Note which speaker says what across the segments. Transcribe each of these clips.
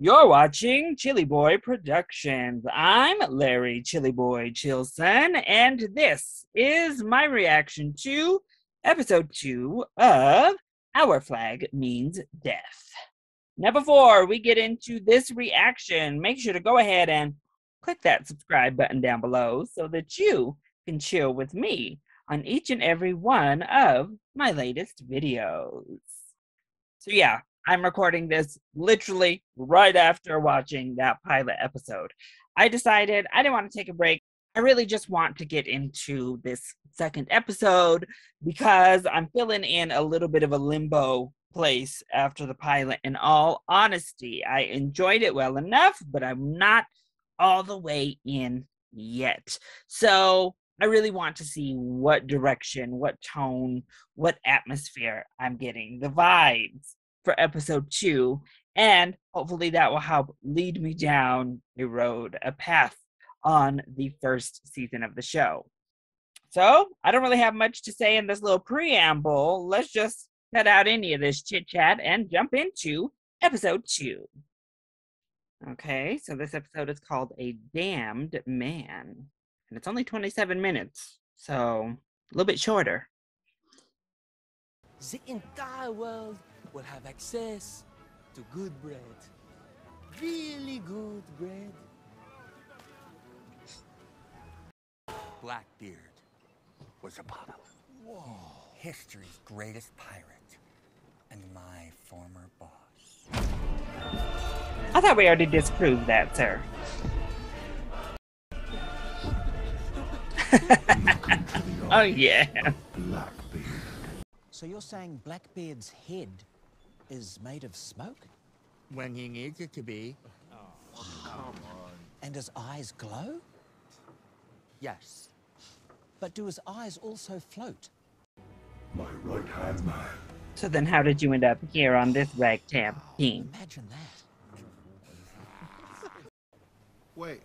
Speaker 1: You're watching Chilly Boy Productions. I'm Larry Chilly Boy Chilson, and this is my reaction to episode two of Our Flag Means Death. Now, before we get into this reaction, make sure to go ahead and click that subscribe button down below so that you can chill with me on each and every one of my latest videos. So, yeah, I'm recording this literally right after watching that pilot episode. I decided I didn't want to take a break. I really just want to get into this second episode because I'm filling in a little bit of a limbo place after the pilot. In all honesty, I enjoyed it well enough, but I'm not all the way in yet. So I really want to see what direction, what tone, what atmosphere I'm getting, the vibes for episode two. And hopefully that will help lead me down a road, a path on the first season of the show. So I don't really have much to say in this little preamble. Let's just cut out any of this chit chat and jump into episode two. Okay, so this episode is called A Damned Man, and it's only 27 minutes, so a little bit shorter.
Speaker 2: The entire world will have access to good bread. Really good bread. Blackbeard was a bottom. Whoa. History's greatest pirate and my former boss.
Speaker 1: I thought we already disproved that, sir. oh yeah.
Speaker 3: Blackbeard.
Speaker 2: So you're saying Blackbeard's head is made of smoke?
Speaker 4: When he needs it to be.
Speaker 2: Oh, and his eyes glow?
Speaker 4: Yes.
Speaker 2: But do his eyes also float?
Speaker 3: My right hand man.
Speaker 1: So then how did you end up here on this ragtag team?
Speaker 2: Imagine that.
Speaker 5: Wait,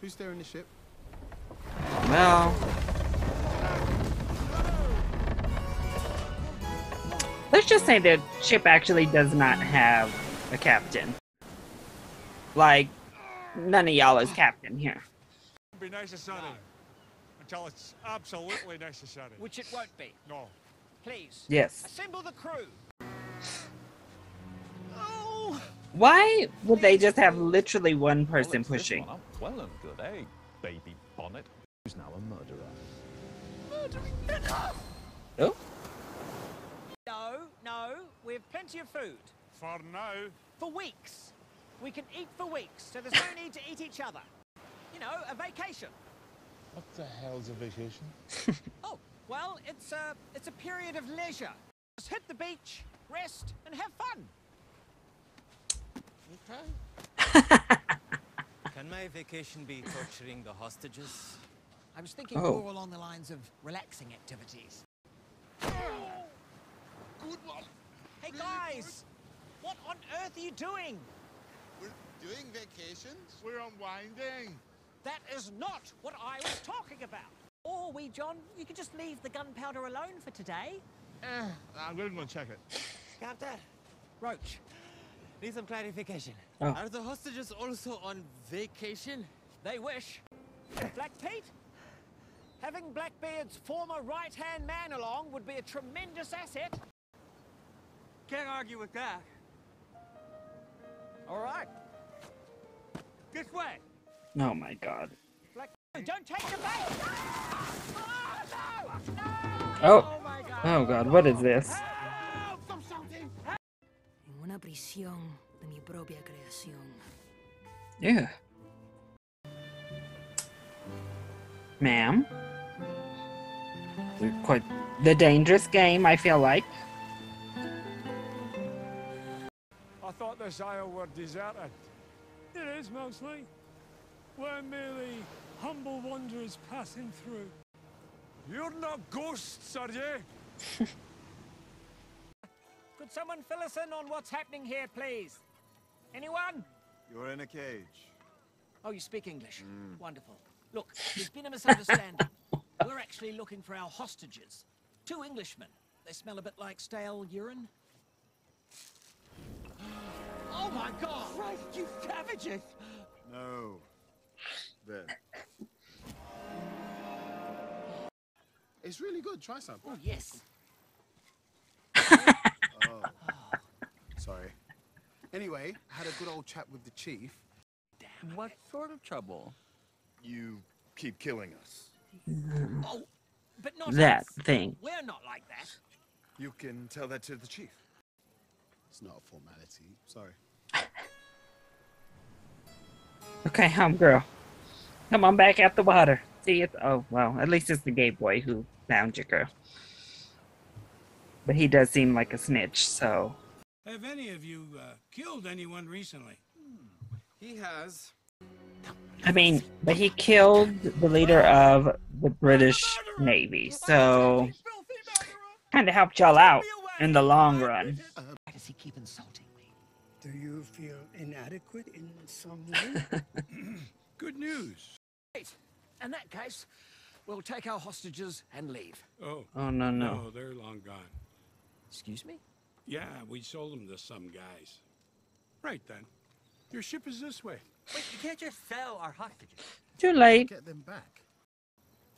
Speaker 5: who's steering the ship?
Speaker 1: Well, let's just say the ship actually does not have a captain. Like, none of y'all is captain here.
Speaker 6: be necessary until it's absolutely necessary.
Speaker 7: Which it won't be.
Speaker 6: No.
Speaker 7: Please.
Speaker 1: Yes.
Speaker 7: Assemble the crew.
Speaker 1: Why would they just have literally one person pushing?
Speaker 8: Well and good, eh, baby bonnet? Who's now a murderer?
Speaker 1: Oh,
Speaker 7: No, no. We have plenty of food.
Speaker 6: For now,
Speaker 7: For weeks. We can eat for weeks, so there's no need to eat each other. You know, a vacation.
Speaker 5: What the hell's a vacation?
Speaker 7: Oh, well, it's a, it's a period of leisure. Just hit the beach, rest, and have fun. Okay.
Speaker 9: can my vacation be torturing the hostages?
Speaker 2: I was thinking
Speaker 1: Oh.
Speaker 2: more along the lines of relaxing activities.
Speaker 5: Good one.
Speaker 7: Hey, guys! What on earth are you doing?
Speaker 5: We're doing vacations. We're unwinding.
Speaker 7: That is not what I was talking about. Or Wee John, you could just leave the gunpowder alone for today.
Speaker 5: Eh, I'm gonna go and check it.
Speaker 9: Captain,
Speaker 7: Roach,
Speaker 9: need some clarification.
Speaker 1: Oh.
Speaker 9: Are the hostages also on vacation?
Speaker 7: they wish. Black Pete? Having Blackbeard's former right-hand man along would be a tremendous asset.
Speaker 9: Can't argue with that.
Speaker 7: All right. This way.
Speaker 1: oh my god.
Speaker 7: Don't take the bait! Oh, no! No!
Speaker 1: Oh,
Speaker 7: my God!
Speaker 1: oh god, what is this?
Speaker 7: Help! Stop shouting!
Speaker 10: en una prisión de mi propia creación.
Speaker 1: Yeah. Ma'am? Quite the dangerous game, I feel like.
Speaker 6: I thought this isle were deserted. It is mostly. We're merely humble wanderers passing through. You're not ghosts, are you?
Speaker 7: Could someone fill us in on what's happening here, please? Anyone?
Speaker 5: You're in a cage.
Speaker 7: Oh, you speak English. Mm. Wonderful. Look, there's been a misunderstanding. We're actually looking for our hostages. Two Englishmen. They smell a bit like stale urine. Oh, my God! Christ, you savages!
Speaker 5: No. There. It's really good. Try some.
Speaker 7: Oh, yes.
Speaker 5: Oh. Sorry. Anyway, I had a good old chat with the chief.
Speaker 4: What sort of trouble?
Speaker 5: You keep killing us.
Speaker 7: Oh, but not
Speaker 1: That
Speaker 7: us.
Speaker 1: thing.
Speaker 7: We're not like that.
Speaker 5: You can tell that to the chief. It's not a formality. Sorry.
Speaker 1: Okay, homegirl. Come on back out the water. See it? Oh, well, at least it's the gay boy who found your girl. But he does seem like a snitch, so.
Speaker 6: Have any of you uh, killed anyone recently?
Speaker 9: He has.
Speaker 1: I mean, but he killed the leader of the British Navy, so. Kind of helped y'all out in the long run.
Speaker 7: Why does he keep insulting me?
Speaker 6: Do you feel inadequate in some way? Good news.
Speaker 7: Great. In that case, we'll take our hostages and leave.
Speaker 6: Oh.
Speaker 1: Oh, no, no.
Speaker 6: No, they're long gone.
Speaker 7: Excuse me?
Speaker 6: Yeah, we sold them to some guys. Right then. Your ship is this way.
Speaker 4: Wait, you can't just sell our hostages.
Speaker 1: Too late.
Speaker 5: Get them back.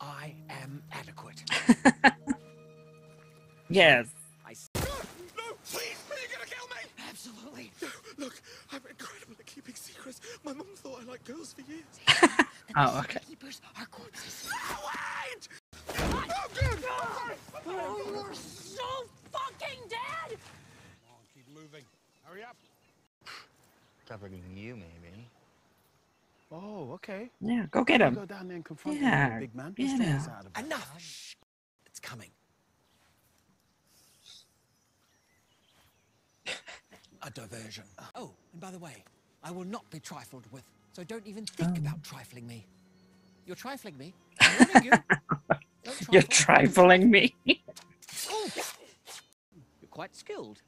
Speaker 7: I am adequate.
Speaker 1: Yes.
Speaker 7: I s-
Speaker 5: No, please, are you gonna kill me?
Speaker 7: Absolutely.
Speaker 5: Look, I'm incredible at keeping secrets. My mum thought I liked girls for years.
Speaker 1: Oh, okay.
Speaker 7: Keepers are corpses.
Speaker 5: Wait! Oh, good!
Speaker 7: Oh, you're so fucking dead!
Speaker 5: Come on, keep moving. Hurry up.
Speaker 4: Covering you, maybe.
Speaker 5: Oh, okay.
Speaker 1: Yeah, go get him.
Speaker 5: Go down there and confront
Speaker 1: Yeah,
Speaker 5: him, big man.
Speaker 1: get
Speaker 5: Let's take
Speaker 1: him.
Speaker 5: this out of him.
Speaker 7: Enough! Shh. It's coming. A diversion. Ah. Oh, and by the way, I will not be trifled with, so don't even think um. about trifling me. You're trifling me. You. Don't
Speaker 1: You're trifling me.
Speaker 7: Oh. You're quite skilled.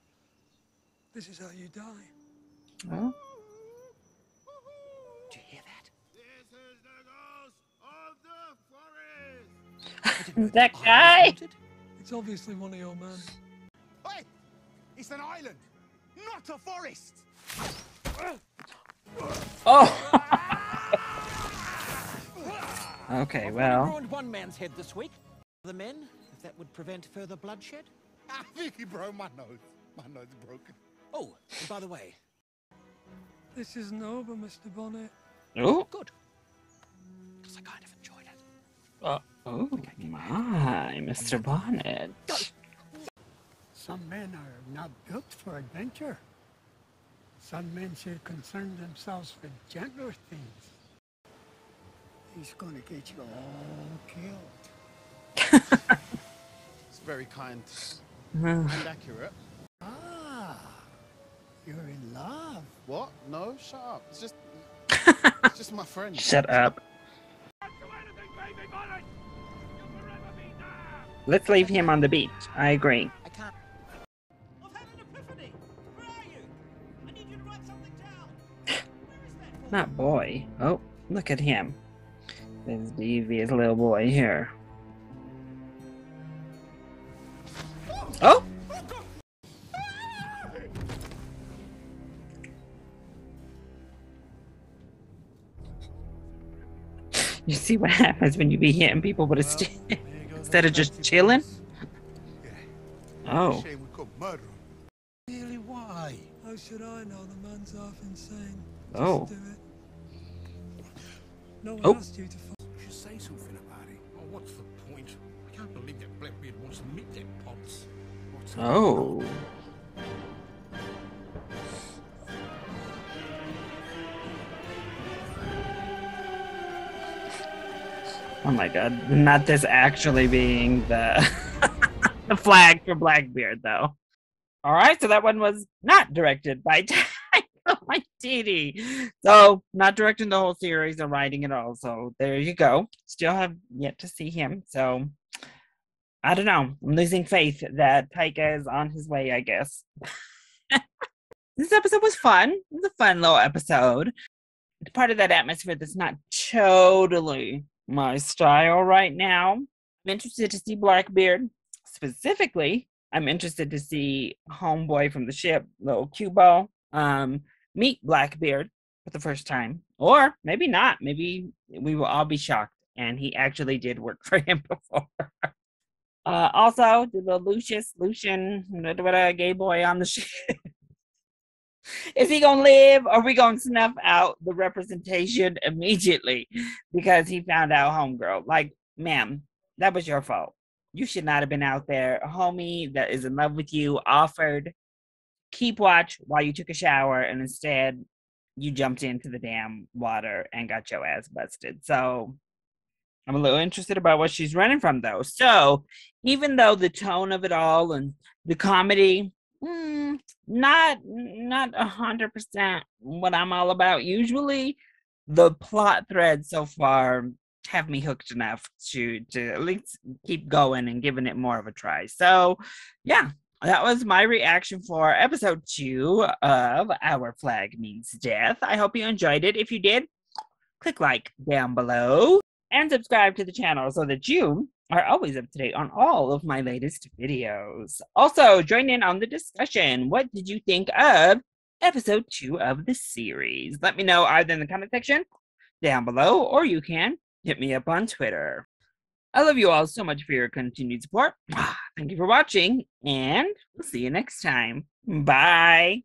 Speaker 6: This is how you die.
Speaker 1: Oh,
Speaker 7: Do you hear that?
Speaker 5: This is the ghost of the forest.
Speaker 7: I didn't know
Speaker 1: That
Speaker 7: the island was
Speaker 1: guy?
Speaker 6: It's obviously one of your men.
Speaker 5: Hey, it's an island, not a forest.
Speaker 1: oh. okay, well.
Speaker 7: ruined one man's head this week. The men, if that would prevent further bloodshed.
Speaker 5: I think he broke my nose. My nose is broken.
Speaker 7: Oh, and by the way,
Speaker 6: This isn't over, Mr. Bonnet.
Speaker 1: Oh,
Speaker 7: good. Because I kind of enjoyed it.
Speaker 1: uh, oh my, Mr. Bonnet.
Speaker 6: Some men are not built for adventure. Some men should concern themselves with gentler things. He's gonna get you all killed.
Speaker 5: It's very kind and accurate.
Speaker 6: Ah, you're in love.
Speaker 5: What? No, shut up. It's just, it's just my friend.
Speaker 1: Shut up. Let's leave him on the beach. I agree. Not boy. Oh, look at him. This devious little boy here. Oh! You see what happens when you be hitting people with a stick instead of just chilling? Oh.
Speaker 6: Really, why? How should I know the man's half insane?
Speaker 1: Oh.
Speaker 6: Just do. No one
Speaker 1: Oh.
Speaker 6: asked you to.
Speaker 5: You should say something about it.
Speaker 11: Oh, what's the point? I can't believe that Blackbeard wants to meet them pots.
Speaker 5: What's
Speaker 1: Oh. Oh my god, not this actually being the the flag for Blackbeard though. Alright, so that one was not directed by Taika So not directing the whole series or writing it all. So there you go. Still have yet to see him. So I don't know. I'm losing faith that Taika is on his way, I guess. this episode was fun. It was a fun little episode. It's part of that atmosphere that's not totally my style right now. I'm interested to see Blackbeard. Specifically, I'm interested to see Homeboy from the ship, little Cubo. Um, meet Blackbeard for the first time. Or maybe not. Maybe we will all be shocked and he actually did work for him before. Uh, also, the Lucius, Lucian, gay boy on the ship. Is he gonna live or we gonna snuff out the representation immediately because he found out homegirl? Like, ma'am, that was your fault. You should not have been out there. A homie that is in love with you offered keep watch while you took a shower, and instead you jumped into the damn water and got your ass busted. So I'm a little interested about what she's running from though. So even though the tone of it all and the comedy, mm, not not a hundred percent what I'm all about. Usually, the plot threads so far have me hooked enough to to at least keep going and giving it more of a try. So, yeah, that was my reaction for episode two of Our Flag Means Death. I hope you enjoyed it. If you did, click like down below and subscribe to the channel so that you are always up to date on all of my latest videos. Also, join in on the discussion. What did you think of episode two of the series? Let me know either in the comment section down below or you can hit me up on Twitter. I love you all so much for your continued support. Thank you for watching, and we'll see you next time. Bye.